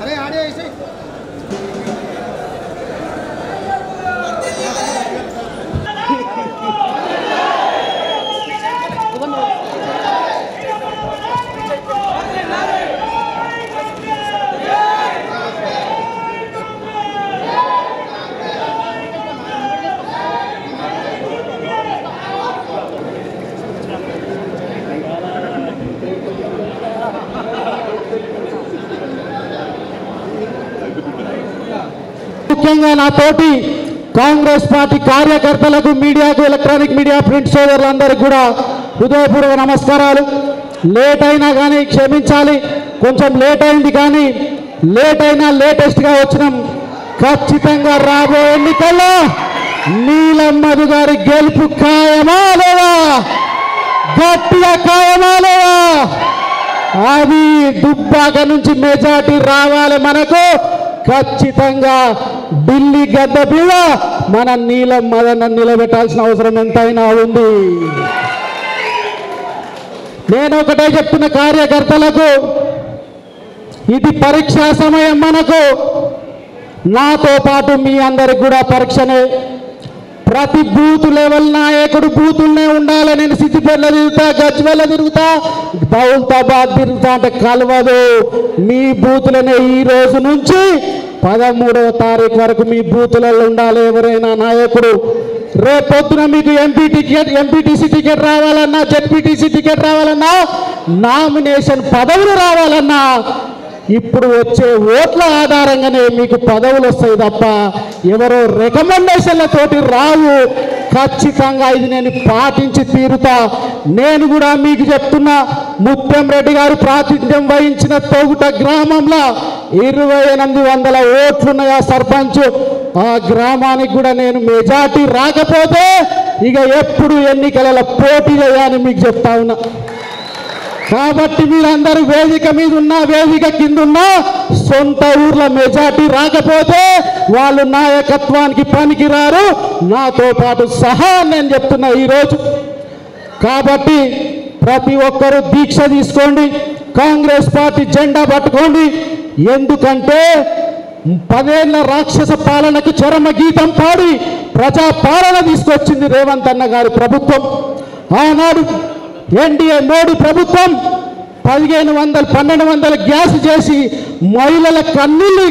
अरे आड़े ऐसे। ముఖ్యంగా నాతోటి కాంగ్రెస్ పార్టీ కార్యకర్తలకు మీడియాకు ఎలక్ట్రానిక్ మీడియా ప్రింట్ సోదరులందరికీ కూడా హృదయపూర్వక నమస్కారాలు. లేట్ అయినా కానీ క్షమించాలి. కొంచెం లేట్ అయింది కానీ లేట్ అయినా లేటెస్ట్గా వచ్చినాం. ఖచ్చితంగా రాబోయే ఎన్నికల్లో నీలమ్మధు గారి గెలుపు ఖాయమా లేవా గట్టిగా ఖాయమా లేవా అది దుబ్బాక నుంచి మెజార్టీ రావాలి మనకు. ఖచ్చితంగా ఢిల్లీ గద్ద పిల్ల మన నీలం మదన నిలబెట్టాల్సిన అవసరం ఎంతైనా ఉంది. నేను ఒకటే చెప్తున్న కార్యకర్తలకు ఇది పరీక్షా సమయం మనకు. నాతో పాటు మీ అందరికి కూడా పరీక్షనే ప్రతి బూత్ లెవెల్ నాయకుడు బూతుల్నే ఉండాలి నేను సిద్దిపేటలో తిరుగుతా గజ్వెల్లో తిరుగుతా. దౌలతాబాద్ తిరుగుతా అంటే కలవదు. మీ బూతులనే ఈ రోజు నుంచి పదమూడవ తారీఖు వరకు మీ బూతులలో ఉండాలి ఎవరైనా నాయకుడు. రేపొద్దున మీకు ఎంపీ టికెట్ ఎంపీటీసీ టికెట్ రావాలన్నా జెడ్పీటీసీ టికెట్ రావాలన్నా నామినేషన్ పదవులు రావాలన్నా ఇప్పుడు వచ్చే ఓట్ల ఆధారంగానే మీకు పదవులు వస్తాయి తప్ప ఎవరో రికమెండేషన్లతోటి రావు. ఖచ్చితంగా ఇది నేను పాటించి తీరుతా. నేను కూడా మీకు చెప్తున్నా ముత్యం రెడ్డి గారు ప్రాతినిధ్యం వహించిన తోగుట గ్రామంలో ఇరవై ఎనిమిది వందల ఓట్లున్నాయి ఆ సర్పంచ్? ఆ గ్రామానికి కూడా నేను మెజార్టీ రాకపోతే ఇక ఎప్పుడు ఎన్నికలలో పోటీ అని మీకు చెప్తా ఉన్నా. కాబట్టి మీరందరూ వేదిక మీద ఉన్న వేదిక కింద ఉన్న సొంత ఊర్ల మెజార్టీ రాకపోతే వాళ్ళు నాయకత్వానికి పనికిరారు. నాతో పాటు సహా నేను చెప్తున్నా ఈరోజు. కాబట్టి ప్రతి ఒక్కరూ దీక్ష తీసుకోండి. కాంగ్రెస్ పార్టీ జెండా పట్టుకోండి. ఎందుకంటే పదేళ్ళ రాక్షస పాలనకు చరమ గీతం పాడి ప్రజా పాలన తీసుకొచ్చింది రేవంత్ అన్న గారి ప్రభుత్వం. ఆనాడు ఎన్డీఏ మోడీ ప్రభుత్వం పదిహేను వందలు పన్నెండు వందల గ్యాస్ చేసి మహిళల కన్నీళ్ళు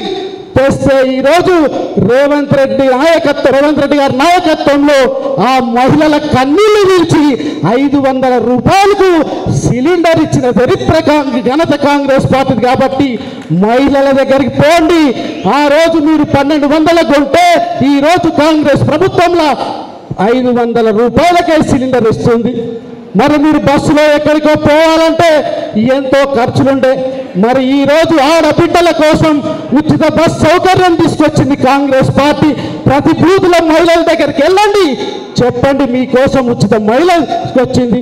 తెస్తే ఈరోజు రేవంత్ రెడ్డి నాయకత్వం రేవంత్ రెడ్డి గారి నాయకత్వంలో ఆ మహిళల కన్నీళ్ళు నిలిచి ఐదు వందల రూపాయలకు సిలిండర్ ఇచ్చిన చరిత్ర కాంగ్- ఘనత కాంగ్రెస్ పార్టీ కాబట్టి మహిళల దగ్గరికి పోండి. ఆ రోజు మీరు పన్నెండు వందలకు ఉంటే ఈరోజు కాంగ్రెస్ ప్రభుత్వంలో ఐదు వందల రూపాయలకే సిలిండర్ ఇస్తుంది మరి మీరు బస్సులో ఎక్కడికో పోవాలంటే ఎంతో ఖర్చులుండే. మరి ఈరోజు ఆడబిడ్డల కోసం ఉచిత బస్ సౌకర్యం తీసుకొచ్చింది కాంగ్రెస్ పార్టీ. ప్రతి బూతుల మహిళల దగ్గరికి వెళ్ళండి. చెప్పండి మీకోసం ఉచిత మహిళ వచ్చింది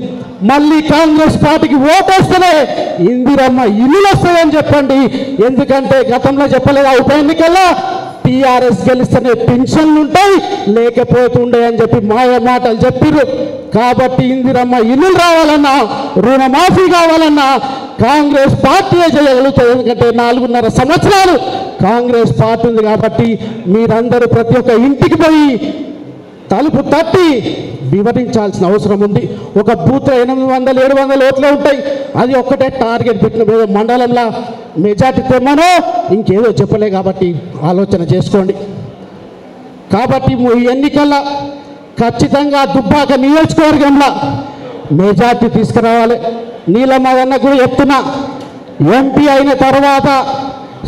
మళ్ళీ కాంగ్రెస్ పార్టీకి ఓటేస్తేనే ఇందిరమ్మ ఇల్లులు వస్తాయని చెప్పండి. ఎందుకంటే గతంలో చెప్పలేదు ఉప ఎన్నికల్లో టీఆర్ఎస్ గెలిస్తేనే పెన్షన్లు ఉంటాయి లేకపోతుండే అని చెప్పి మాయ మాటలు చెప్పిర్రు. కాబట్టి ఇందిరమ్మ ఇల్లు రావాలన్నా రుణమాఫీ కావాలన్నా కాంగ్రెస్ పార్టీయే చేయగలుగుతుంది? ఎందుకంటే నాలుగున్నర సంవత్సరాలు కాంగ్రెస్ పార్టీ ఉంది కాబట్టి మీరందరూ ప్రతి ఒక్క ఇంటికి పోయి తలుపు తట్టి వివరించాల్సిన అవసరం ఉంది. ఒక బూత్ ఎనిమిది వందల ఏడు వందల ఓట్లే ఉంటాయి. అది ఒక్కటే టార్గెట్ పెట్టిన ఏదో మండలంలో మెజార్టీ తెమ్మనో ఇంకేదో చెప్పలే కాబట్టి ఆలోచన చేసుకోండి. కాబట్టి ఈ ఎన్నికల్లో ఖచ్చితంగా దుబ్బాక నియోజకవర్గంలో మెజార్టీ తీసుకురావాలి. నీలమ్మదన్న కూడా చెప్తున్నా ఎంపీ అయిన తర్వాత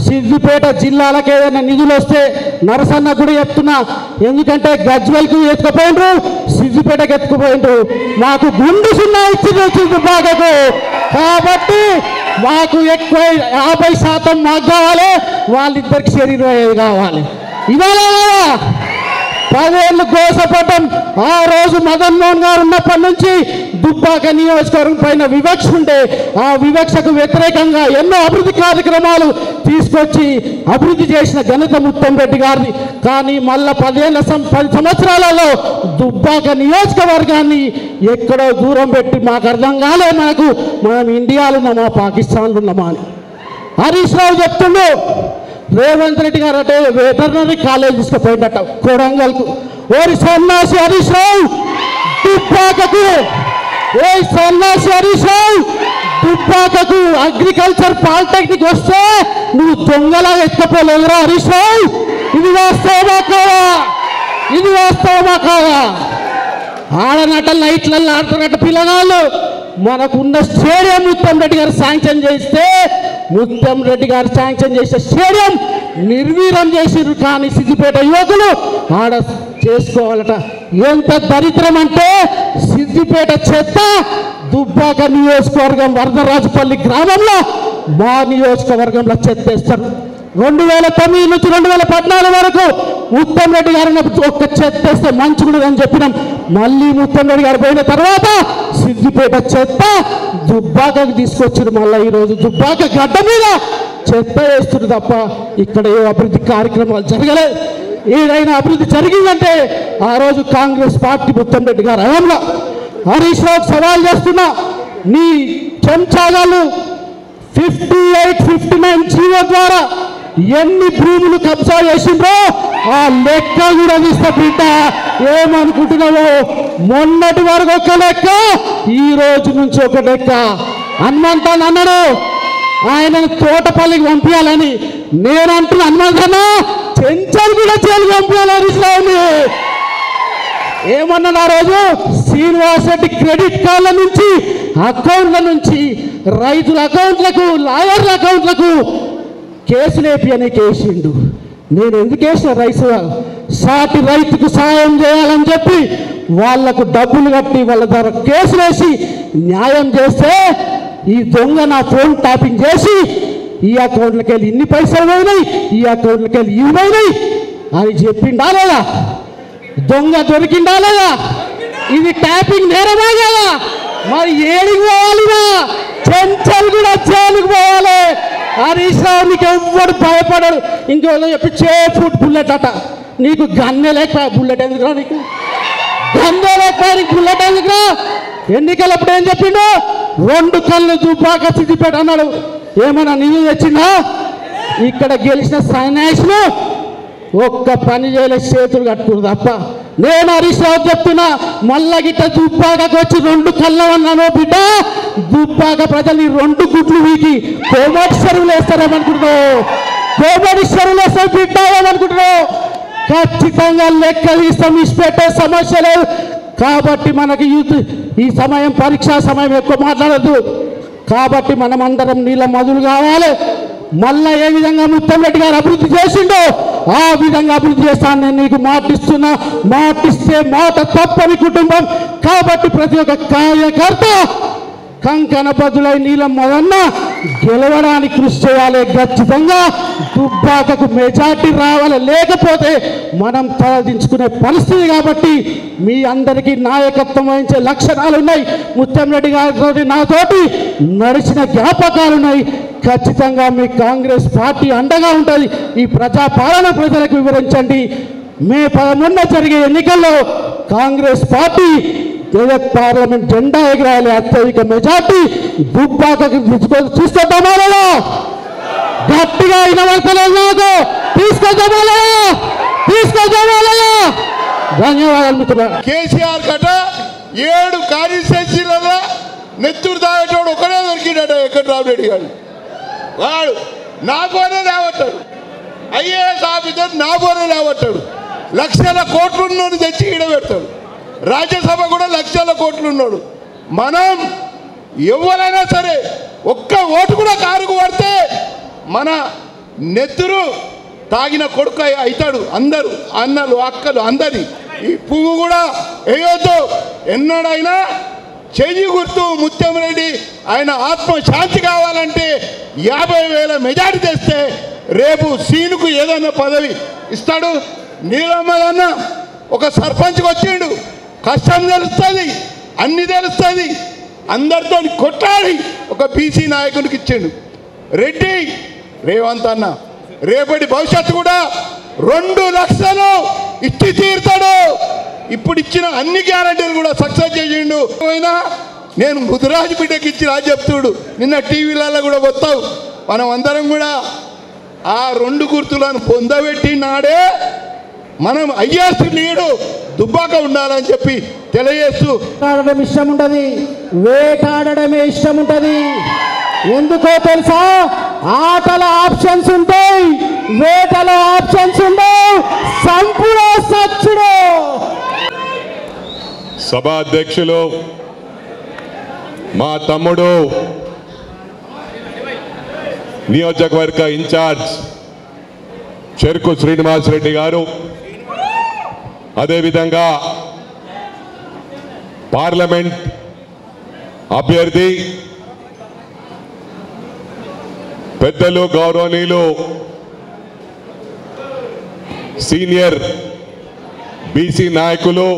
సిద్దిపేట జిల్లాలకు ఏదైనా నిధులు వస్తే నరసన్న కూడా చెప్తున్నా ఎందుకంటే గజ్వల్కి ఎత్తుకుపోయిండ్రు సిద్దిపేటకి ఎత్తుకుపోయినరు మాకు గుండు సున్నా ఇచ్చింది సిద్దిపేటకు. కాబట్టి మాకు ఎక్కువ యాభై శాతం మాకు కావాలి వాళ్ళిద్దరికి శరీరం కావాలి? ఇవాళ పదేళ్ళు గోసపడ్డం ఆ రోజు మదన్ మోహన్ గారు ఉన్నప్పటి నుంచి దుబ్బాక నియోజకవర్గం పైన వివక్ష ఉంటే ఆ వివక్షకు వ్యతిరేకంగా ఎన్నో అభివృద్ధి కార్యక్రమాలు తీసుకొచ్చి అభివృద్ధి చేసిన ఘనత ముత్తం రెడ్డి గారిని కానీ మళ్ళా పదేళ్ళ సం పది సంవత్సరాలలో దుబ్బాక నియోజకవర్గాన్ని ఎక్కడో దూరం పెట్టి మాకు అర్థం కాలే మనకు. మనం ఇండియాలో ఉన్నామా పాకిస్తాన్లో ఉన్నామా అని. హరీష్ రావు చెప్తుండు రేవంత్ రెడ్డి గారు అంటే వెటర్నరీ కాలేజ్ తీసుకుపోయిందట కొడంగల్కు. ఓరి సన్నాసి హరీష్ రావు దుబ్బాకకు. ఓ సన్నాసి హరీష్ రావు దుబ్బాకకు. అగ్రికల్చర్ పాలిటెక్నిక్ వస్తే నువ్వు దొంగలా ఎత్తుకపోలేదురా హరీష్ రావు. ఇది వాస్తవమా కాదా? ఇది వాస్తవమా కాదా? ఆడనట లైట్లలో ఆడుతున్నట్టు పిల్లగాళ్ళు. మనకున్న స్టేడియం ముత్తం రెడ్డి గారు శాంక్షన్ చేస్తే ముత్తం రెడ్డి గారు శాంక్షన్ చేసే స్టేడియం నిర్వీర్యం చేసిరు కానీ సిద్దిపేట యువకులు ఆడ చేసుకోవాలట. ఎంత దరిద్రం అంటే సిద్దిపేట చెత్త దుబ్బాక నియోజకవర్గం వరదరాజుపల్లి గ్రామంలో మా నియోజకవర్గంలో చెత్త వేస్తారు రెండు వేల తొమ్మిది నుంచి రెండు వేల పద్నాలుగు వరకు ఉత్తమ్ రెడ్డి గారిని ఒక్క చెత్తేస్తే వేస్తే మంచుకున్నదని చెప్పినాం. మళ్ళీ ఉత్తమ్ రెడ్డి గారు పోయిన తర్వాత సిద్దిపేట చెత్త దుబ్బాకకు తీసుకొచ్చారు. మళ్ళీ ఈరోజు దుబ్బాక గడ్డ మీద చెత్త వేస్తుంది తప్ప ఇక్కడ ఏ అభివృద్ధి కార్యక్రమాలు జరగలేదు ఏదైనా అభివృద్ధి జరిగిందంటే ఆ రోజు కాంగ్రెస్ పార్టీ ఉత్తమ్ రెడ్డి గారు హయాంలో హరీష్ రావు సవాల్ చేస్తున్నా. నీ చెంచాగాలు fifty eight fifty nine GO ద్వారా ఎన్ని భూములు కబ్జా చేసిండ్రో ఆ లెక్క కూడా తీస్తా బిడ్డ ఏమనుకుంటున్నావో? మొన్నటి వరకు ఒక లెక్క ఈ రోజు నుంచి ఒక లెక్క. హనుమంతాన్ని అన్నాడు ఆయనను తోటపల్లికి పంపించాలని నేను అంటున్నా హనుమంతన్నా చెంచాలు కూడా జైలుకి పంపించాలని ఇస్లాంని ఏమన్నాను ఆ రోజు? శ్రీనివాస్ రెడ్డి క్రెడిట్ కార్డుల నుంచి అకౌంట్ల నుంచి రైతుల అకౌంట్లకు లాయర్ల అకౌంట్లకు కేసులు అని కేసిండు నేను ఎందుకు వేసిన రైతు సాటి రైతుకు సాయం చేయాలని చెప్పి వాళ్ళకు డబ్బులు కట్టి వాళ్ళ ద్వారా కేసులు వేసి న్యాయం చేస్తే ఈ దొంగ నా ఫోన్ టాపింగ్ చేసి ఈ అకౌంట్లకి వెళ్ళి ఇన్ని పైసలు పోయినాయి ఈ అకౌంట్లకి వెళ్ళి ఇవి పోయినాయి అని చెప్పిండా లేదా? దొంగ దొరికిందా లేదా? ఇది ట్యాపింగ్ నేరమా కదా! మరి ఏడికి పోవాలిరా చెంచల్ కూడా జైలుకు పోవాలి! హరీష్ రావు నీకు ఎవ్వడు భయపడడు ఇంకోలో చెప్పి చే ఫుట్ బుల్లెట్ అట. నీకు గన్నె లేక బుల్లెట్ ఎందుకురా నీకు? గన్నె లేక నీకు బుల్లెట్ ఎందుకురా? ఎన్నికలప్పుడు ఏం చెప్పిండు? రెండు కళ్ళు దుబ్బాక సిద్ధిపేట అన్నాడు. ఏమన్నా నిధులు తెచ్చిందా? ఇక్కడ గెలిచిన సన్యాసులు ఒక్క పని చేయలే చేతులు కట్టుకురు తప్ప నేను హరీష్ రావు చెప్తున్నా మళ్ళా గిట్ట దుబ్బాకకు వచ్చి రెండు కళ్ళవన్నాను బిడ్డ. దుబ్బాక ప్రజలు ఈ రెండు గుడ్లు వీకి. కోమటి చెరువులు వేస్తారేమనుకుంటున్నావు కోమటి చెరువులు వేస్తారు బిడ్డ ఏమనుకుంటున్నావు ఖచ్చితంగా లెక్క తీస్తాం ఇష్టపెట్టే సమస్య లేదు. కాబట్టి మనకి యూత్ ఈ సమయం పరీక్షా సమయం ఎక్కువ మాట్లాడద్దు. కాబట్టి మనమందరం నీళ్ళ మధులు కావాలి. మళ్ళా ఏ విధంగా ముత్తంరెడ్డి గారు అభివృద్ధి చేసిండో ఆ విధంగా అభివృద్ధి చేస్తాను నేను నీకు మాటిస్తున్నా. మాటిస్తే మాట తప్పని కుటుంబం. కాబట్టి ప్రతి ఒక్క కార్యకర్త కంకణ బదులై నీలం మొదన్న గెలవడానికి కృషి చేయాలి ఖచ్చితంగా. దుబ్బాకకు మెజార్టీ రావాలి లేకపోతే మనం తలదించుకునే పరిస్థితి కాబట్టి మీ అందరికీ నాయకత్వం వహించే లక్షణాలు ఉన్నాయి ముత్తంరెడ్డి గారితో నాతోటి నడిచిన జ్ఞాపకాలు ఉన్నాయి ఖచ్చితంగా మీ కాంగ్రెస్ పార్టీ అండగా ఉంటుంది ఈ ప్రజా పాలన ప్రజలకు వివరించండి మే పదమూడున జరిగే ఎన్నికల్లో కాంగ్రెస్ పార్టీ మెదక్ పార్లమెంట్ జెండా ఎగరాలి అత్యధిక మెజార్టీ దుబ్బాకకి తీసుకొని తీసుకొద్దామా లేదా? గట్టిగా వినవలసలేదు నాకు తీసుకొద్దామా లేదా? తీసుకొద్దామా లేదా? ధన్యవాదాలు మిత్రులు కేసీఆర్ గట ఏడు కాన్స్టిట్యున్సీలలో నెత్తురు తాగేటోడు ఒకడే దొరికిండట వెంకట్రామరెడ్డి గారు వాడు నా పోనే లేవట్టాడు. ఐఏఎస్ ఆఫీసర్ నా పోనే లేవట్టాడు. లక్షల కోట్లున్నోడు తెచ్చి ఈడబెడతాడు రాజ్యసభ కూడా లక్షల కోట్లున్నాడు. మనం ఎవరైనా సరే ఒక్క ఓటు కూడా కారుకు పడితే మన నెత్తురు తాగిన కొడుకు అవుతాడు అందరూ అన్నలు అక్కలు అందరి. ఈ పువ్వు కూడా వేయొద్దు ఎన్నడైనా చెయ్యి గుర్తు ముత్యం రెడ్డి ఆయన ఆత్మ శాంతి కావాలంటే యాభై వేల మెజారిటీ తెస్తే రేపు సీనుకు ఏదైనా పదవి ఇస్తాడు. నీలమ్మదన్న ఒక సర్పంచ్కి వచ్చిండు. కష్టం తెలుస్తుంది అన్ని తెలుస్తుంది. అందరితో కొట్లాడి ఒక బీసీ నాయకునికి ఇచ్చిండు. రెడ్డి రేవంత్ అన్న రేపటి భవిష్యత్తు కూడా రెండు లక్షలు ఇచ్చి తీరుతాడు. ఇప్పుడు ఇచ్చిన అన్ని గ్యారంటీలు కూడా సక్సెస్ చేసిండు. అయినా నేను ముదురాజు బిడ్డకి ఇచ్చి చెప్తుడు. నిన్న టీవీలలో కూడా వస్తావు మనం అందరం కూడా ఆ రెండు గుర్తులను పొందబెట్టి నాడే మనం అయ్యాల్సి నీడు దుబ్బాక ఉండాలని చెప్పి తెలియజేస్తూ ఆడడం ఇష్టం ఉంటుంది. వేటాడడమే ఇష్టం ఉంటుంది. ఎందుకో తెలుసా? ఆటల ఆప్షన్స్ ఉంటాయి. వేటల ఆప్షన్స్ ఉండవు. సంపుడో సచ్చుడో. సభాధ్యక్షులు మా తమ్ముడు నియోజకవర్గ ఇన్ఛార్జ్ చెరుకు శ్రీనివాసరెడ్డి గారు. అదేవిధంగా పార్లమెంట్ అభ్యర్థి పెద్దలు గౌరవనీయులు సీనియర్ బీసీ నాయకులు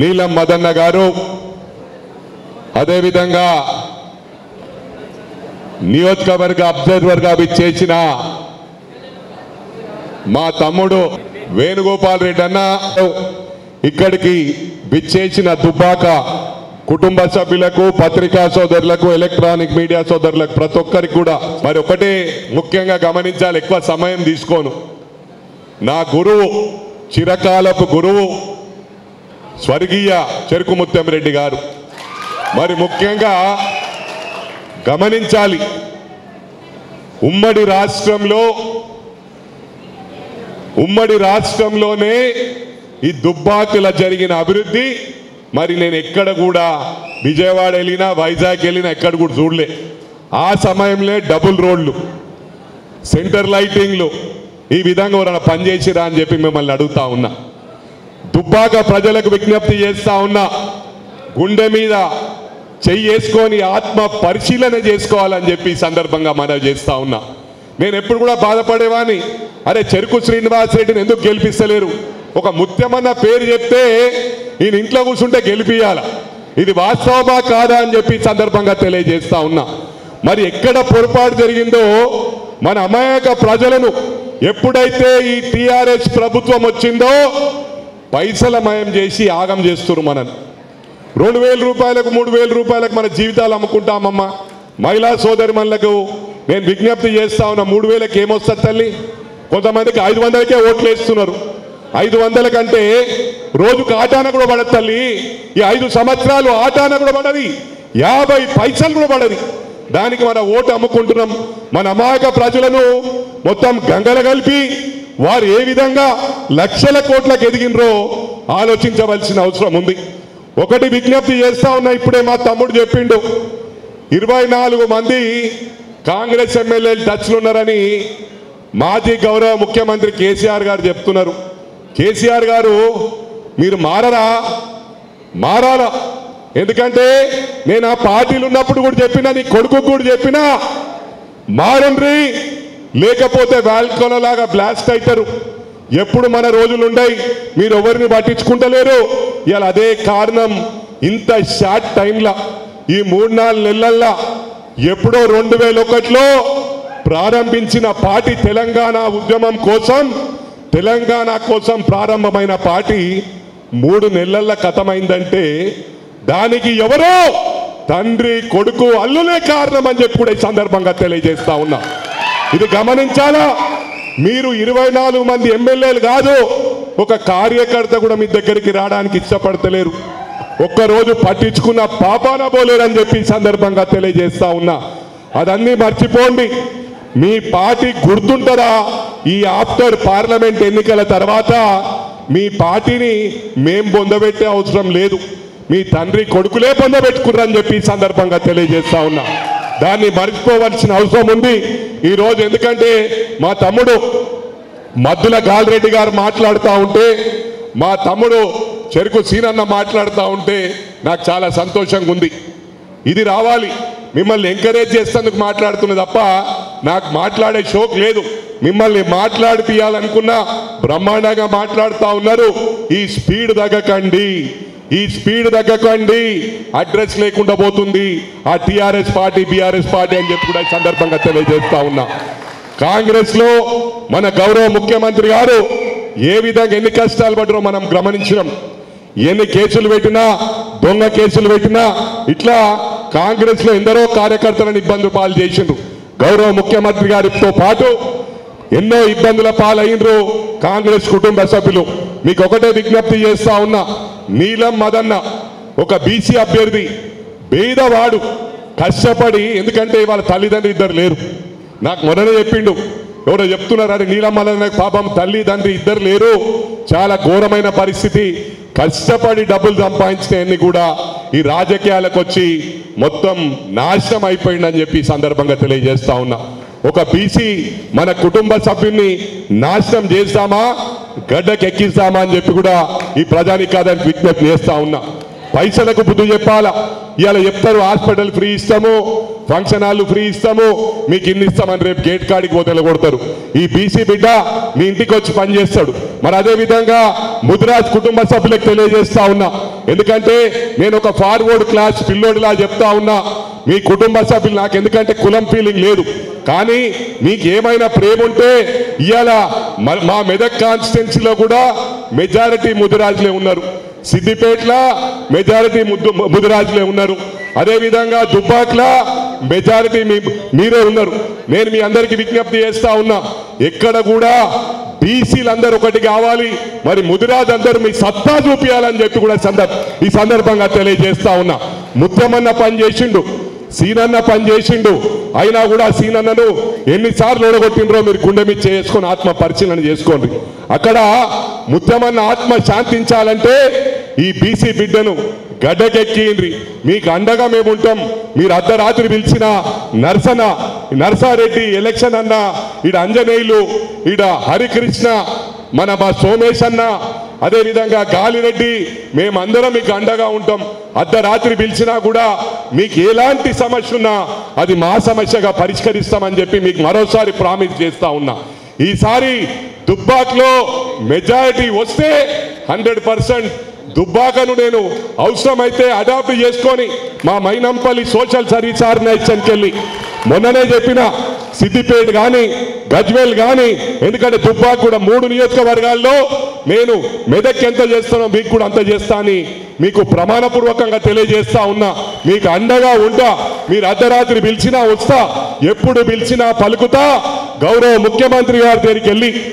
నీలం మదన్న గారు అదేవిధంగా నియోజకవర్గ అబ్జర్వర్గా చేసిన మా తమ్ముడు వేణుగోపాల్ రెడ్డి అన్న ఇక్కడికి విచ్చేసిన దుబ్బాక కుటుంబ సభ్యులకు పత్రికా సోదరులకు ఎలక్ట్రానిక్ మీడియా సోదరులకు ప్రతి ఒక్కరికి కూడా మరి ఒకటే ముఖ్యంగా గమనించాలి ఎక్కువ సమయం తీసుకోను. నా గురువు చిరకాలపు గురువు స్వర్గీయ చెరుకు ముత్యం రెడ్డి గారు. మరి ముఖ్యంగా గమనించాలి ఉమ్మడి రాష్ట్రంలో ఉమ్మడి రాష్ట్రంలోనే ఈ దుబ్బాకుల జరిగిన అభివృద్ధి మరి నేను ఎక్కడ కూడా విజయవాడ వెళ్ళినా వైజాగ్ వెళ్ళినా ఎక్కడ కూడా చూడలే. ఆ సమయంలో డబుల్ రోడ్లు సెంటర్ లైటింగ్లు ఈ విధంగా ఎవరైనా పనిచేసిరా అని చెప్పి మిమ్మల్ని అడుగుతా ఉన్నా. దుబ్బాక ప్రజలకు విజ్ఞప్తి చేస్తా ఉన్నా గుండె మీద చెయ్యి వేసుకొని ఆత్మ పరిశీలన చేసుకోవాలని చెప్పి సందర్భంగా మనవి చేస్తా ఉన్నా. నేను ఎప్పుడు కూడా బాధపడేవాని అరే చెరుకు శ్రీనివాస్ రెడ్డిని ఎందుకు గెలిపిస్తలేరు? ఒక ముత్యమన్న పేరు చెప్తే ఈయన ఇంట్లో కూర్చుంటే గెలిపియాల ఇది వాస్తవమా కాదా అని చెప్పి సందర్భంగా తెలియజేస్తా ఉన్నా. మరి ఎక్కడ పొరపాటు జరిగిందో మన అమాయక ప్రజలను ఎప్పుడైతే ఈ టిఆర్ఎస్ ప్రభుత్వం వచ్చిందో పైసల మయం చేసి ఆగం చేస్తున్నారు మనని రెండు వేల రూపాయలకు మూడు వేల రూపాయలకు మన జీవితాలు అమ్ముకుంటామమ్మా. మహిళా సోదరిమణులకు నేను విజ్ఞప్తి చేస్తా ఉన్నా మూడు వేలకు ఏమొస్తుంది తల్లి? కొంతమందికి ఐదు వందలకే ఓట్లు వేస్తున్నారు. ఐదు వందల కంటే రోజుకు ఆటాన కూడా పడదు తల్లి. ఈ ఐదు సంవత్సరాలు ఆటాన కూడా పడది. యాభై పైసలు కూడా పడది. దానికి మన ఓటు అమ్ముకుంటున్నాం. మన అమాయక ప్రజలను మొత్తం గంగల కలిపి వారు ఏ విధంగా లక్షల కోట్లకు ఎదిగినరో ఆలోచించవలసిన అవసరం ఉంది. ఒకటి విజ్ఞప్తి చేస్తా ఉన్నా ఇప్పుడే మా తమ్ముడు చెప్పిండు. ఇరవై నాలుగు మంది కాంగ్రెస్ ఎమ్మెల్యేలు టచ్లు ఉన్నారని మాజీ గౌరవ ముఖ్యమంత్రి కేసీఆర్ గారు చెప్తున్నారు. కేసీఆర్ గారు మీరు మారరా? మారాలా? ఎందుకంటే నేను ఆ పార్టీలు ఉన్నప్పుడు కూడా చెప్పినా నీ కొడుకు కూడా చెప్పినా మారండ్రీ. లేకపోతే లాగా బ్లాస్ట్ అవుతారు ఎప్పుడు మన రోజులు ఉండయి మీరు ఎవరిని పట్టించుకుంటలేరు. ఇలా అదే కారణం ఇంత షార్ట్ టైంలో ఈ మూడు నాలుగు నెలల్లో ఎప్పుడో రెండు వేల ఒకటిలో ప్రారంభించిన పార్టీ తెలంగాణ ఉద్యమం కోసం తెలంగాణ కోసం ప్రారంభమైన పార్టీ మూడు నెలల కథమైందంటే దానికి ఎవరో తండ్రి కొడుకు అల్లులే కారణం అని చెప్పి కూడా ఈ సందర్భంగా తెలియజేస్తా ఉన్నా. ఇది గమనించాలా? మీరు ఇరవై నాలుగు మంది ఎమ్మెల్యేలు కాదు ఒక కార్యకర్త కూడా మీ దగ్గరికి రావడానికి ఇష్టపడతలేరు. ఒక్కరోజు పట్టించుకున్న పాపాన పోలేరని చెప్పి సందర్భంగా తెలియజేస్తా ఉన్నా. అదన్నీ మర్చిపోండి. మీ పార్టీ గుర్తుంటారా ఈ ఆఫ్టర్ పార్లమెంట్ ఎన్నికల తర్వాత మీ పార్టీని మేం పొందబెట్టే అవసరం లేదు. మీ తండ్రి కొడుకులే పొందబెట్టుకుర్రని చెప్పి సందర్భంగా తెలియజేస్తా ఉన్నా. దాన్ని మర్చిపోవలసిన అవసరం ఉంది. ఈరోజు ఎందుకంటే మా తమ్ముడు మద్దుల గాలిరెడ్డి గారు మాట్లాడుతూ ఉంటే మా తమ్ముడు చెరుకు సీనన్న మాట్లాడుతూ ఉంటే నాకు చాలా సంతోషంగా ఉంది. ఇది రావాలి. మిమ్మల్ని ఎంకరేజ్ చేసేందుకు మాట్లాడుతున్న తప్ప నాకు మాట్లాడే షోక్ లేదు. మిమ్మల్ని మాట్లాడిపియాలనుకున్నా బ్రహ్మాండంగా మాట్లాడుతూ ఉన్నారు. ఈ స్పీడ్ తగ్గకండి. ఈ స్పీడ్ తగ్గకండి. అడ్రస్ లేకుండా పోతుంది. ఆ టిఆర్ఎస్ పార్టీ బీఆర్ఎస్ పార్టీ అని చెప్పి కూడా ఈ సందర్భంగా తెలియజేస్తా ఉన్నా. కాంగ్రెస్లో మన గౌరవ ముఖ్యమంత్రి గారు ఏ విధంగా ఎన్ని కష్టాలు పడ్డరో మనం గమనించినాం. ఎన్ని కేసులు పెట్టినా దొంగ కేసులు పెట్టినా ఇట్లా కాంగ్రెస్లో ఎందరో కార్యకర్తలను ఇబ్బందులు పాలు చేసిండ్రు. గౌరవ ముఖ్యమంత్రి గారితో పాటు ఎన్నో ఇబ్బందుల పాలైనరు కాంగ్రెస్ కుటుంబ సభ్యులు. మీకు ఒకటే విజ్ఞప్తి చేస్తా ఉన్నా. నీలం మదన్న ఒక బీసీ అభ్యర్థి పేదవాడు కష్టపడి ఎందుకంటే వాళ్ళ తల్లిదండ్రులు ఇద్దరు లేరు. నాకు మొదనే చెప్పిండు ఎవరో చెప్తున్నారు అది మదన్న పాపం తల్లిదండ్రి ఇద్దరు లేరు. చాలా ఘోరమైన పరిస్థితి. కష్టపడి డబ్బులు సంపాదించినవన్నీ కూడా ఈ రాజకీయాలకు వచ్చి మొత్తం నాశనం అయిపోయిందని చెప్పి సందర్భంగా తెలియజేస్తా ఉన్నా. ఒక బీసీ మన కుటుంబ సభ్యుల్ని నాశనం చేస్తామా? గడ్డకెక్కిస్తామా అని చెప్పి కూడా ఈ ప్రజానికాదానికి విజ్ఞప్తి చేస్తా ఉన్నా. పైసలకు బుద్ధి చెప్పాలా? ఇవాళ చెప్తారు హాస్పిటల్ ఫ్రీ ఇస్తాము ఫంక్షన్ హాల్ ఫ్రీ ఇస్తాము మీకు ఇన్ని ఇస్తామని రేపు గేట్ కాడికి పోతే కొడతారు. ఈ బీసీ బిడ్డ మీ ఇంటికి వచ్చి పనిచేస్తాడు మరి అదే విధంగా ముదిరాజ్ కుటుంబ సభ్యులకు తెలియజేస్తా ఉన్నా. ఎందుకంటే నేను ఒక ఫార్వర్డ్ క్లాస్ పిల్లోడిలా చెప్తా ఉన్నా. మీ కుటుంబ సభ్యులు నాకు ఎందుకంటే కులం ఫీలింగ్ లేదు. కానీ మీకు ఏమైనా ప్రేమ ఉంటే ఇవాళ మ- మా మెదక్ కాన్స్టిట్యున్సీలో కూడా మెజారిటీ ముదిరాజులే ఉన్నారు. సిద్దిపేటలో మెజారిటీ ముద్దు ముదిరాజులే ఉన్నారు. అదేవిధంగా విధంగా మెజారిటీ మీ మీరే ఉన్నారు. నేను మీ అందరికీ విజ్ఞప్తి చేస్తా ఉన్నా ఎక్కడ కూడా బీసీలందరూ ఒకటి కావాలి మరి ముదిరాజ్ అందరూ మీ సత్తా చూపించాలని చెప్పి కూడా సందర్భ ఈ సందర్భంగా తెలియజేస్తా ఉన్నా. ముత్యమన్న పని చేసిండు. సీనన్న పని చేసిండు. అయినా కూడా సీనన్నను ఎన్నిసార్లు ఓడగొట్టిండ్రో మీరు గుండె చేసుకొని ఆత్మ పరిశీలన చేసుకోండి. అక్కడ ముత్యమన్న ఆత్మ శాంతించాలంటే ఈ బీసీ బిడ్డను గడ్డకెక్కిండ్రి. మీకు అండగా మేము ఉంటాం. మీరు అర్ధరాత్రి పిలిచిన నర్సన నర్సారెడ్డి ఎలక్షన్ అన్న ఈడ అంజనేయులు ఈడ హరికృష్ణ మన మా సోమేష్ అన్న అదేవిధంగా గాలిరెడ్డి మేమందరం మీకు అండగా ఉంటాం. అర్ధరాత్రి పిలిచినా కూడా మీకు ఎలాంటి సమస్య ఉన్నా అది మా సమస్యగా పరిష్కరిస్తామని చెప్పి మీకు మరోసారి ప్రామిస్ చేస్తా ఉన్నా. ఈసారి దుబ్బాక్లో మెజారిటీ వస్తే హండ్రెడ్ పర్సెంట్ దుబ్బాకను నేను అవసరమైతే అడాప్ట్ చేసుకొని మా మైనంపల్లి సోషల్ సర్వీస్ ఆర్గనైజేషన్కి వెళ్ళి మొన్ననే చెప్పిన సిద్దిపేట కానీ గజ్వేల్ కానీ ఎందుకంటే దుబ్బాక్ కూడా మూడు నియోజకవర్గాల్లో నేను మెదక్ ఎంత చేస్తానో మీకు కూడా అంత చేస్తా అని మీకు ప్రమాణపూర్వకంగా తెలియజేస్తా ఉన్నా. మీకు అండగా ఉంటా. మీరు అర్ధరాత్రి పిలిచినా వస్తా. ఎప్పుడు పిలిచినా పలుకుతా. గౌరవ ముఖ్యమంత్రి గారి దగ్గరికి వెళ్ళి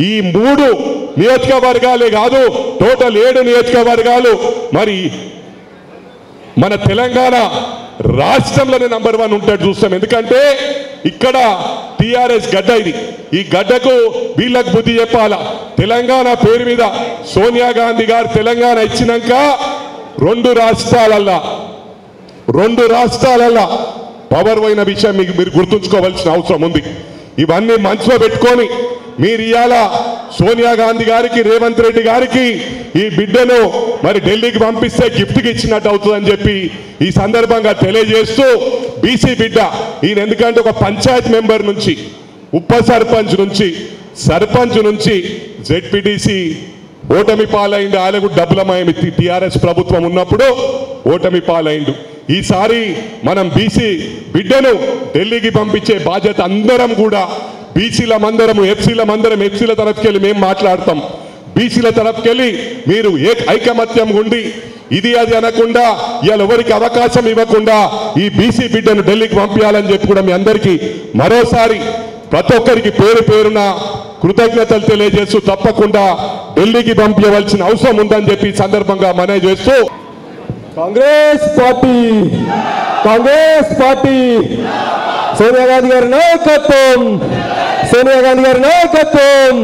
ఈ మూడు నియోజకవర్గాలే కాదు టోటల్ ఏడు నియోజకవర్గాలు. మరి మన తెలంగాణ రాష్ట్రంలోనే నంబర్ వన్ ఉంటాడు చూస్తాం. ఎందుకంటే ఇక్కడ టిఆర్ఎస్ గడ్డ ఇది. ఈ గడ్డకు వీళ్ళకు బుద్ధి చెప్పాలా? తెలంగాణ పేరు మీద సోనియా గాంధీ గారు తెలంగాణ ఇచ్చినాక రెండు రాష్ట్రాలల్లా రెండు రాష్ట్రాలల్లా పవర్ పోయిన విషయం మీకు మీరు గుర్తుంచుకోవాల్సిన అవసరం ఉంది. ఇవన్నీ మంచిలో పెట్టుకొని మీరు ఇవాళ సోనియా గాంధీ గారికి రేవంత్ రెడ్డి గారికి ఈ బిడ్డను మరి ఢిల్లీకి పంపిస్తే గిఫ్ట్కి ఇచ్చినట్టు అవుతుందని చెప్పి ఈ సందర్భంగా తెలియజేస్తూ బీసీ బిడ్డ ఈయన ఎందుకంటే ఒక పంచాయత్ మెంబర్ నుంచి ఉప సర్పంచ్ నుంచి సర్పంచ్ నుంచి జెడ్పీటీసీ ఓటమి పాలైండు ఆయనకు డబ్బులమయం టిఆర్ఎస్ ప్రభుత్వం ఉన్నప్పుడు ఓటమి పాలైండు. ఈసారి మనం బీసీ బిడ్డను ఢిల్లీకి పంపించే బాధ్యత అందరం కూడా బీసీల మందరము ఎఫ్సీల మందరం ఎఫ్సీల తరఫుకెళ్ళి మేము మాట్లాడతాం. బీసీల తరఫుకెళ్ళి మీరు ఏ ఐకమత్యం ఉండి ఇది అది అనకుండా ఇవాళ ఎవరికి అవకాశం ఇవ్వకుండా ఈ బీసీ బిడ్డను ఢిల్లీకి పంపించాలని చెప్పి కూడా మీ అందరికీ మరోసారి ప్రతి ఒక్కరికి పేరు పేరున కృతజ్ఞతలు తెలియజేస్తూ తప్పకుండా ఢిల్లీకి పంపించవలసిన అవసరం ఉందని చెప్పి సందర్భంగా మనవి చేస్తూ కాంగ్రెస్ పార్టీ! కాంగ్రెస్ పార్టీ! సోనియా గాంధీ గారి నాయకత్వం సోనియా గాంధీ గారి నాయకత్వం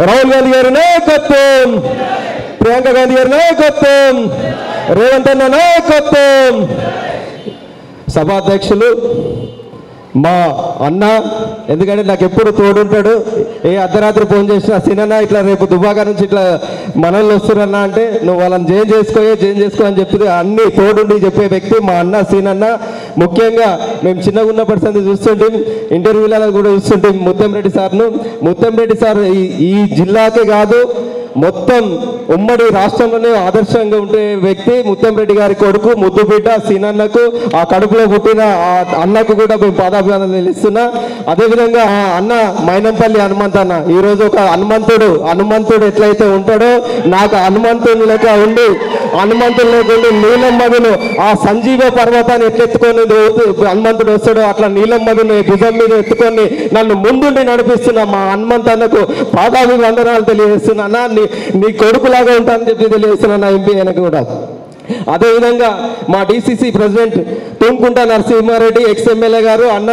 రాహుల్ గాంధీ గారి నాయకత్వం ప్రియాంక గాంధీ గారి నాయకత్వం రేవంత్ అన్న నాయకత్వం సభాధ్యక్షులు మా అన్న ఎందుకంటే నాకు ఎప్పుడు తోడుంటాడు. ఏ అర్ధరాత్రి ఫోన్ చేసినా సినన్న ఇట్లా రేపు దుబాకా నుంచి ఇట్లా మనల్ని వస్తున్నా అంటే నువ్వు వాళ్ళని జైన్ చేసుకోయే జైన్ చేసుకో అని చెప్పి అన్ని తోడుండి చెప్పే వ్యక్తి మా అన్న సీనన్న. ముఖ్యంగా మేము చిన్నగా ఉన్నప్పటి సంది చూస్తుంటే ఇంటర్వ్యూలలో కూడా చూస్తుంటే ముత్తంరెడ్డి సార్ను. ముత్తంరెడ్డి సార్ ఈ ఈ జిల్లాకే కాదు మొత్తం ఉమ్మడి రాష్ట్రంలోనే ఆదర్శంగా ఉండే వ్యక్తి ముత్తంరెడ్డి గారి కొడుకు ముద్దు బిడ్డ సీనన్నకు ఆ కడుపులో పుట్టిన ఆ అన్నకు కూడా మేము పాదాభివందనలు నిలుస్తున్నా అదేవిధంగా ఆ అన్న మైనంపల్లి హనుమంత్ అన్న ఈరోజు ఒక హనుమంతుడు హనుమంతుడు ఎట్లయితే ఉంటాడో నాకు హనుమంతుని లెక్క ఉండి హనుమంతుని లేకుండా నీలమ్మదును ఆ సంజీవ పర్వతాన్ని ఎట్లెత్తుకొని హనుమంతుడు వస్తాడో అట్లా నీలమ్మదును భుజం మీద ఎత్తుకొని నన్ను ముందుండి నడిపిస్తున్న మా హనుమంత్ అన్నకు పాదాభివందనాలు తెలియజేస్తున్నా. నీ నీ కొడుకులాగా ఉంటానని చెప్పి తెలియజేస్తున్నా నా ఎంపీ అయినా కూడా. అదేవిధంగా మా DCC president Tumkunta Narasimha Reddy ex MLA గారు అన్న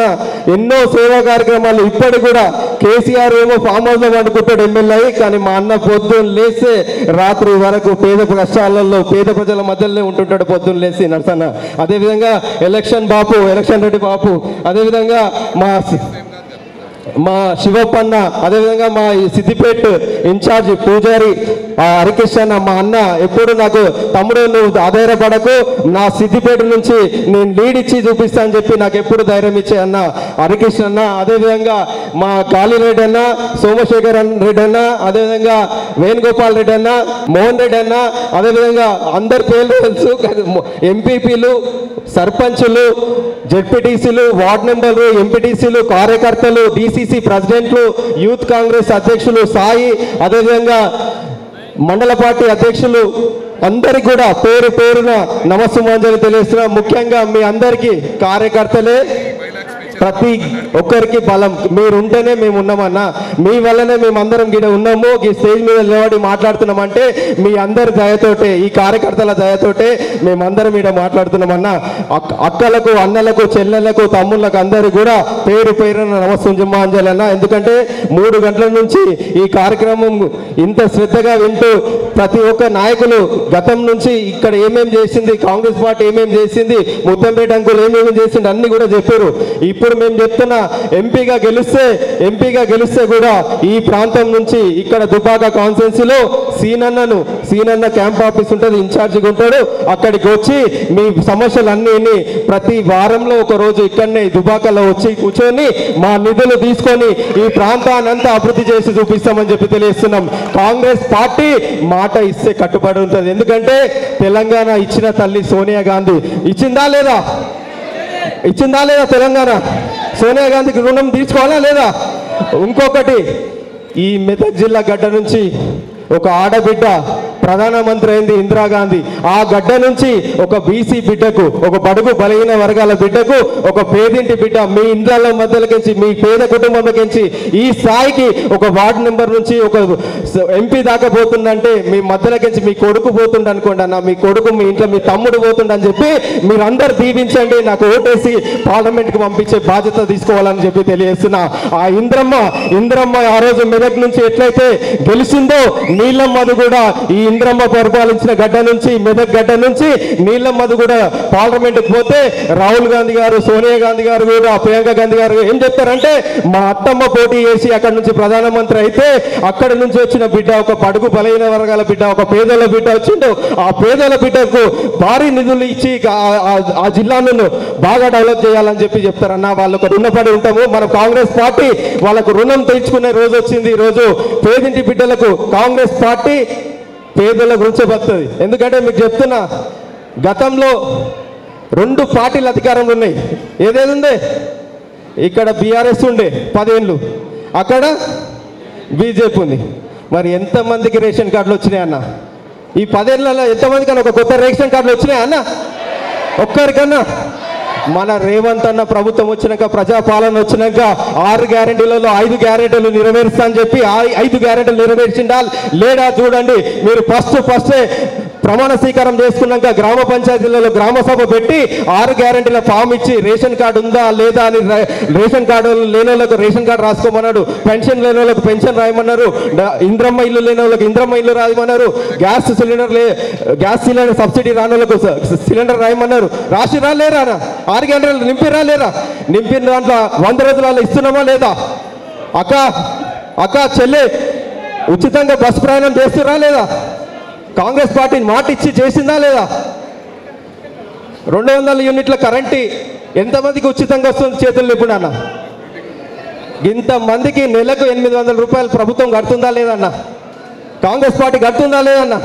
ఎన్నో సేవా కార్యక్రమాలు ఇప్పటికి కూడా కేసీఆర్ ఏమో ఫామ్ హౌస్లో వండుకుంటాడు ఎమ్మెల్యే కానీ మా అన్న పొద్దున్న లేస్తే రాత్రి వరకు పేద కష్టాలలో పేద ప్రజల మధ్యలోనే ఉంటుంటాడు పొద్దున్న లేసి నరసన్న. అదేవిధంగా ఎలక్షన్ బాపు ఎలక్షన్ రెడ్డి బాపు. అదేవిధంగా మా మా శివప్పన్న అదేవిధంగా మా ఈ సిద్దిపేట్ ఇన్ఛార్జ్ పూజారి ఆ హరికృష్ణ మా అన్న ఎప్పుడు నాకు తమ్ముడు నువ్వు ఆధారపడకు నా సిద్దిపేట నుంచి నేను లీడ్ ఇచ్చి చూపిస్తా అని చెప్పి నాకు ఎప్పుడు ధైర్యం ఇచ్చే అన్న హరికృష్ణ అన్న అదేవిధంగా మా కాళీరెడ్డి అన్న సోమశేఖర్ రెడ్డి అన్న అదేవిధంగా వేణుగోపాల్ రెడ్డి అన్న మోహన్ రెడ్డి అన్న అదేవిధంగా అందరి పేర్లు తెలుసు ఎంపీపీలు సర్పంచులు జెడ్పీటీసీలు వార్డు మెంబర్లు ఎంపీటీసీలు కార్యకర్తలు డిసిసి ప్రెసిడెంట్లు యూత్ కాంగ్రెస్ అధ్యక్షులు సాయి అదేవిధంగా మండల పార్టీ అధ్యక్షులు అందరికి కూడా పేరు పేరున నమస్సుమాంజలి తెలియజేస్తున్నా. ముఖ్యంగా మీ అందరికీ కార్యకర్తలే ప్రతి ఒక్కరికి బలం. మీరు ఉంటేనే మేము ఉన్నామన్నా మీ వల్లనే మేము అందరం గిడ ఉన్నాము. ఈ స్టేజ్ మీద నిలబడి మాట్లాడుతున్నామంటే మీ అందరి దయతోటే ఈ కార్యకర్తల దయతోటే మేమందరం ఇక్కడ మాట్లాడుతున్నామన్నా. అక్కలకు అన్నలకు చెల్లెలకు తమ్ముళ్ళకు అందరూ కూడా పేరు పేరున నమస్సుంజమాంజలి అన్న ఎందుకంటే మూడు గంటల నుంచి ఈ కార్యక్రమం ఇంత శ్రద్ధగా వింటూ ప్రతి ఒక్క నాయకులు గతం నుంచి ఇక్కడ ఏమేం చేసింది కాంగ్రెస్ పార్టీ ఏమేం చేసింది ముత్తంపేట అంకులు ఏమేమి చేసింది అన్ని కూడా చెప్పారు. ఇప్పుడు మేము చెప్తున్న ఎంపీగా గెలిస్తే ఎంపీగా గెలిస్తే కూడా ఈ ప్రాంతం నుంచి ఇక్కడ దుబాక కాన్స్టెన్సీలో సీనన్నను సీనన్న క్యాంప్ ఆఫీస్ ఉంటుంది ఇన్ఛార్జిగా ఉంటాడు అక్కడికి వచ్చి మీ సమస్యలన్నీ ప్రతి వారంలో ఒక రోజు ఇక్కడనే దుబాకలో వచ్చి కూర్చొని మా నిధులు తీసుకొని ఈ ప్రాంతాన్నంతా అభివృద్ధి చేసి చూపిస్తామని చెప్పి తెలియస్తున్నాం కాంగ్రెస్ పార్టీ మాట ఇస్తే కట్టుబడి ఉంటుంది. ఎందుకంటే తెలంగాణ ఇచ్చిన తల్లి సోనియా గాంధీ. ఇచ్చిందా లేదా? ఇచ్చిందా లేదా తెలంగాణ? సోనియా గాంధీకి రుణం తీసుకోవాలా లేదా? ఇంకొకటి ఈ మెదక్ జిల్లా గడ్డ నుంచి ఒక ఆడబిడ్డ ప్రధానమంత్రి అయింది ఇందిరాగాంధీ. ఆ గడ్డ నుంచి ఒక బీసీ బిడ్డకు ఒక బడుగు బలహీన వర్గాల బిడ్డకు ఒక పేదింటి బిడ్డ మీ ఇండ్ల మధ్యలోకించి మీ పేద కుటుంబంలోకించి ఈ స్థాయికి ఒక వార్డు నెంబర్ నుంచి ఒక ఎంపీ దాకా పోతుందంటే మీ మధ్యలోకించి మీ కొడుకు పోతుండ అనుకోండి అన్న మీ కొడుకు మీ ఇంట్లో మీ తమ్ముడు పోతుండని చెప్పి మీరందరు దీవించండి నాకు ఓటేసి పార్లమెంట్కి పంపించే బాధ్యత తీసుకోవాలని చెప్పి తెలియజేస్తున్నా. ఆ ఇంద్రమ్మ ఇంద్రమ్మ ఆ రోజు మెదక్ నుంచి ఎట్లయితే గెలిచిందో నీలమ్మది కూడా ఈ ఇంద్రమ్మ పరిపాలించిన గడ్డ నుంచి మెదక్ గడ్డ నుంచి నీలమ్మది కూడా పార్లమెంట్కి పోతే రాహుల్ గాంధీ గారు సోనియా గాంధీ గారు కూడా ప్రియాంక గాంధీ గారు ఏం చెప్తారంటే మా అత్తమ్మ పోటీ చేసి అక్కడ నుంచి ప్రధానమంత్రి అయితే అక్కడ నుంచి వచ్చిన బిడ్డ ఒక పడుగు బలహీన వర్గాల బిడ్డ ఒక పేదల బిడ్డ వచ్చిండు. ఆ పేదల బిడ్డకు భారీ నిధులు ఇచ్చి ఆ- ఆ జిల్లాను బాగా డెవలప్ చేయాలని చెప్పి చెప్తారన్న వాళ్ళకు రుణపడి ఉంటాము. మన కాంగ్రెస్ పార్టీ వాళ్ళకు రుణం తెచ్చుకునే రోజు వచ్చింది. ఈ రోజు పేదింటి బిడ్డలకు కాంగ్రెస్ పార్టీ పేదల గురించే బతుంది ఎందుకంటే మీకు చెప్తున్నా గతంలో రెండు పార్టీలు అధికారంలో ఉన్నాయి. ఏదేది ఉంది ఇక్కడ బీఆర్ఎస్ ఉండే పదేళ్ళు అక్కడ బీజేపీ ఉంది. మరి ఎంతమందికి రేషన్ కార్డులు వచ్చినాయి అన్న? ఈ పదేళ్ళలో ఎంతమందికన్నా ఒక కొత్త రేషన్ కార్డులు వచ్చినాయి అన్న? ఒక్కరికన్నా. మన రేవంత్ అన్న ప్రభుత్వం వచ్చినాక ప్రజాపాలన వచ్చినాక ఆరు గ్యారెంటీలలో ఐదు గ్యారెంటీలు నెరవేరుస్తా అని చెప్పి ఆ- ఐదు గ్యారెంటీలు నెరవేర్చిండాలి. లేడా చూడండి మీరు ఫస్ట్ ఫస్టే ప్రమాణ స్వీకారం చేసుకున్నాక గ్రామ పంచాయతీలలో గ్రామ సభ పెట్టి ఆరు గ్యారంటీల ఫామ్ ఇచ్చి రేషన్ కార్డు ఉందా లేదా అని రేషన్ కార్డు లేని వాళ్ళకు రేషన్ కార్డు రాసుకోమన్నాడు. పెన్షన్ లేని వాళ్ళకు పెన్షన్ రాయమన్నారు. ఇంద్రమ్మ ఇల్లు లేని వాళ్ళకి ఇంద్రమ్మ ఇల్లు రాయమన్నారు. గ్యాస్ సిలిండర్ లే గ్యాస్ సిలిండర్ సబ్సిడీ రాని వాళ్ళకు సిలిండర్ రాయమన్నారు. రాసి రాలేరా ఆరు గ్యారంటీలు నింపి రాలేరా? నింపిన దాంట్లో వంద రోజులలో ఇస్తున్నామా లేదా? అక్క అక్క చెల్లె ఉచితంగా బస్ ప్రయాణం చేస్తురా లేదా? కాంగ్రెస్ పార్టీని మాట ఇచ్చి చేసిందా లేదా? రెండు వందల యూనిట్ల కరెంటు ఎంతమందికి ఉచితంగా వస్తుంది చేతులు ఇప్పుడు అన్న ఇంతమందికి నెలకు ఎనిమిది వందల రూపాయలు ప్రభుత్వం కడుతుందా లేదన్న కాంగ్రెస్ పార్టీ కడుతుందా లేదన్నా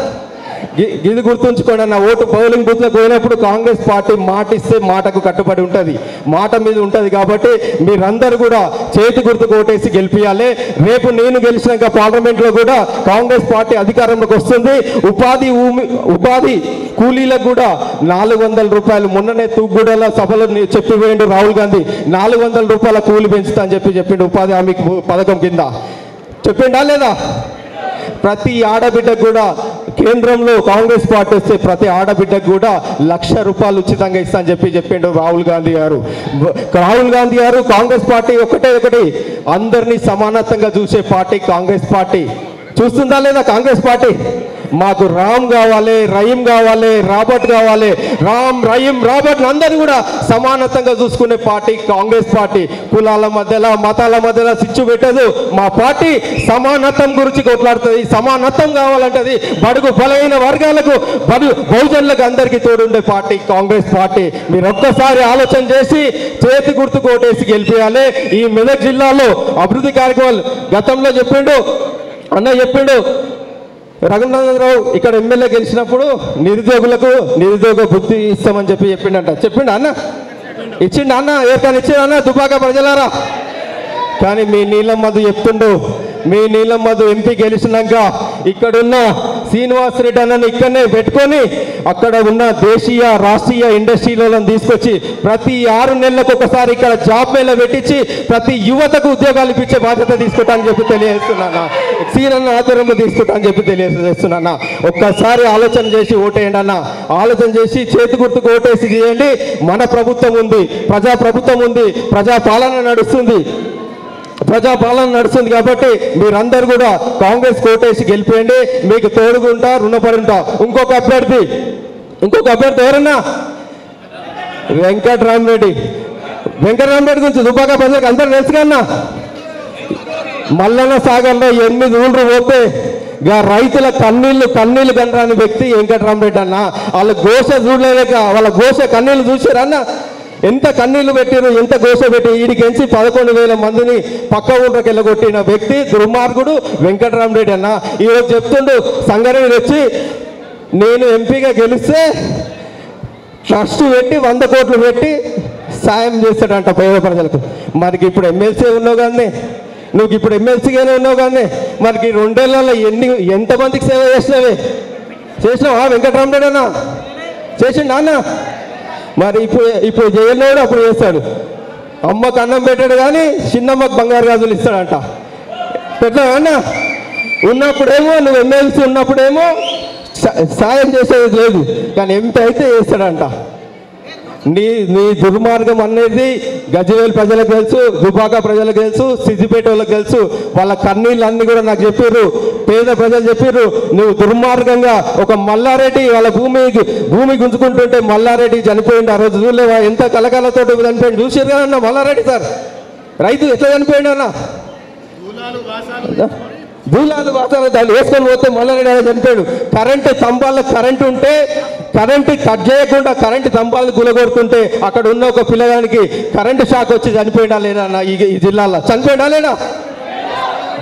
ఇది గుర్తుంచుకోండి అన్న ఓటు పోలింగ్ బూత్లకు పోయినప్పుడు కాంగ్రెస్ పార్టీ మాట ఇస్తే మాటకు కట్టుబడి ఉంటుంది. మాట మీద ఉంటుంది కాబట్టి మీరందరూ కూడా చేతి గుర్తు ఓటేసి గెలిపించాలి రేపు నేను గెలిచినాక పార్లమెంట్లో కూడా కాంగ్రెస్ పార్టీ అధికారంలోకి వస్తుంది. ఉపాధి ఊమి ఉపాధి కూలీలకు కూడా నాలుగు వందల రూపాయలు మొన్ననే తూగుడల సభలో చెప్పిపోయిండు రాహుల్ గాంధీ. నాలుగు వందల రూపాయల కూలి పెంచుతా అని చెప్పి చెప్పిండు ఉపాధి హామీ పథకం కింద. చెప్పిండా లేదా? ప్రతి ఆడబిడ్డకు కూడా కేంద్రంలో కాంగ్రెస్ పార్టీ వస్తే ప్రతి ఆడబిడ్డకు కూడా లక్ష రూపాయలు ఉచితంగా ఇస్తా అని చెప్పి చెప్పిండు రాహుల్ గాంధీ గారు. రాహుల్ గాంధీ గారు కాంగ్రెస్ పార్టీ ఒకటే ఒకటి అందరినీ సమానత్వంగా చూసే పార్టీ కాంగ్రెస్ పార్టీ. చూస్తుందా లేదా కాంగ్రెస్ పార్టీ? మాకు రామ్ కావాలి రహీం కావాలి రాబర్ట్ కావాలి. రామ్ రహీం రాబర్ట్ అందరినీ కూడా సమానతంగా చూసుకునే పార్టీ కాంగ్రెస్ పార్టీ. కులాల మధ్యలో మతాల మధ్యలో సిచ్చు పెట్టదు. మా పార్టీ సమానత్వం గురించి కొట్లాడుతుంది. సమానత్వం కావాలంటది. బడుగు బలమైన వర్గాలకు బడు బహుజనులకు అందరికీ తోడుండే పార్టీ కాంగ్రెస్ పార్టీ. మీరు ఒక్కసారి ఆలోచన చేసి చేతి గుర్తు కోటేసి గెలిపేయాలి. ఈ మెదక్ జిల్లాలో అభివృద్ధి కార్యక్రమాలు గతంలో చెప్పిండు అన్న చెప్పిండు. రఘునందరావు ఇక్కడ ఎమ్మెల్యే గెలిచినప్పుడు నిరుద్యోగులకు నిరుద్యోగ బుద్ధి ఇస్తామని చెప్పి చెప్పిండంట. చెప్పిండు అన్న? ఇచ్చిండు అన్న? ఏర్పాటు ఇచ్చిండు అన్న? దుబాక ప్రజలారా? కానీ మీ నీలం మధు చెప్తుండు. మీ నీలం మధు ఎంపీ గెలిచినాక ఇక్కడున్న శ్రీనివాస్ రెడ్డి అన్నని ఇక్కడనే పెట్టుకొని అక్కడ ఉన్న దేశీయ రాష్ట్రీయ ఇండస్ట్రీలను తీసుకొచ్చి ప్రతి ఆరు నెలలకు ఒకసారి ఇక్కడ జాబ్ మేళ పెట్టించి ప్రతి యువతకు ఉద్యోగాలు ఇప్పించే బాధ్యత తీసుకుంటా అని చెప్పి తెలియజేస్తున్నాను? సీనన్న ఆధ్వర్యంలో తీసుకుంటా అని చెప్పి తెలియజేస్తున్నాను? ఒక్కసారి ఆలోచన చేసి ఓటేయండి అన్న. ఆలోచన చేసి చేతి గుర్తుకు ఓటేసి చేయండి మన ప్రభుత్వం ఉంది ప్రజా ప్రభుత్వం ఉంది ప్రజా పాలన నడుస్తుంది. ప్రజాపాలన నడుస్తుంది కాబట్టి మీరందరూ కూడా కాంగ్రెస్ కోటేసి గెలిపేయండి. మీకు తోడుగుంటా రుణపడి ఉంటా ఇంకొక అభ్యర్థి. ఇంకొక అభ్యర్థి ఎవరన్నా? వెంకటరామరెడ్డి. వెంకటరామరెడ్డి గురించి దుబ్బాక ప్రజలకు అందరూ తెలుసు కన్నా మల్లన్న సాగర్లో ఎనిమిది ఊళ్ళు పోతే గా రైతుల కన్నీళ్ళు కన్నీళ్ళు కనరాని వ్యక్తి వెంకటరామరెడ్డి అన్న. వాళ్ళ గోస చూడలేక వాళ్ళ గోస కన్నీళ్ళు చూసారన్నా ఎంత కన్నీళ్ళు పెట్టారు ఎంత గోస పెట్టి ఈడికెంచి పదకొండు వేల మందిని పక్క ఊళ్ళకి వెళ్ళగొట్టిన వ్యక్తి దుర్మార్గుడు వెంకటరామరెడ్డి అన్న. ఈరోజు చెప్తుండు సంగారెడ్డి వచ్చి నేను ఎంపీగా గెలిస్తే ట్రస్ట్ పెట్టి వంద కోట్లు పెట్టి సాయం చేస్తాడంట పేద ప్రజలకు. మనకి ఇప్పుడు ఎమ్మెల్సీ ఉన్నావు కానీ నువ్వు ఇప్పుడు ఎమ్మెల్సీగానే ఉన్నావు కానీ మనకి రెండేళ్ళలో ఎన్ని ఎంతమందికి సేవ చేసినవి? చేసినావా వెంకటరామరెడ్డి అన్న? చేసిండు అన్న? మరి ఇప్పుడు ఇప్పుడు చేయలేడు అప్పుడు చేస్తాడు. అమ్మకు అన్నం పెట్టాడు కానీ చిన్నమ్మకు బంగారు గాజులు ఇస్తాడంట. పెట్టావా అన్న? ఉన్నప్పుడేమో నువ్వు ఎమ్మెల్సీ ఉన్నప్పుడేమో సాయం చేసేది లేదు. కానీ ఎంపీ అయితే చేస్తాడంట. నీ నీ దుర్మార్గం అనేది గజ్వేల్ ప్రజలకు తెలుసు దుబాక ప్రజలకు తెలుసు సిద్దిపేట వాళ్ళకి తెలుసు. వాళ్ళ కన్నీళ్ళు అన్ని కూడా నాకు చెప్పారు పేద ప్రజలు చెప్పారు నువ్వు దుర్మార్గంగా ఒక మల్లారెడ్డి వాళ్ళ భూమి భూమి గుంజుకుంటుంటే మల్లారెడ్డి చనిపోయిండు ఆ రోజు చూడలేవా? ఎంత కలకలతో చనిపోయింది చూసారు కదన్న మల్లారెడ్డి సార్? రైతు ఎట్లా చనిపోయిండు అన్న? దూలాలు వాతావరణం దాన్ని వేసుకొని పోతే మల్లారెడ్డి ఆయన చనిపోయాడు కరెంటు స్తంభాల్లో కరెంటు ఉంటే కరెంటు కట్ చేయకుండా కరెంటు స్తంభాలను గులగొడుతుంటే అక్కడ ఉన్న ఒక పిల్లగానికి కరెంటు షాక్ వచ్చి చనిపోయినా లేనా అన్న ఈ జిల్లాలో? చనిపోయినా లేనా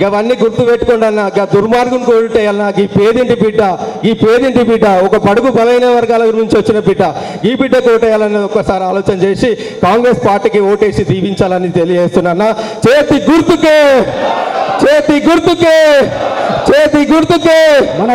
అవన్నీ గుర్తు పెట్టుకోండి అన్న. గా దుర్మార్గం కొట్టే అన్న. ఈ పేదింటి బిడ్డ ఈ పేదింటి బిడ్డ ఒక పడుగు బలైన వర్గాల నుంచి వచ్చిన బిడ్డ ఈ బిడ్డ కోటేయాలని ఒకసారి ఆలోచన చేసి కాంగ్రెస్ పార్టీకి ఓటేసి దీవించాలని తెలియజేస్తున్నా చేతి గుర్తుకే! చేతి గుర్తుకే చేతి గుర్తుకే. మన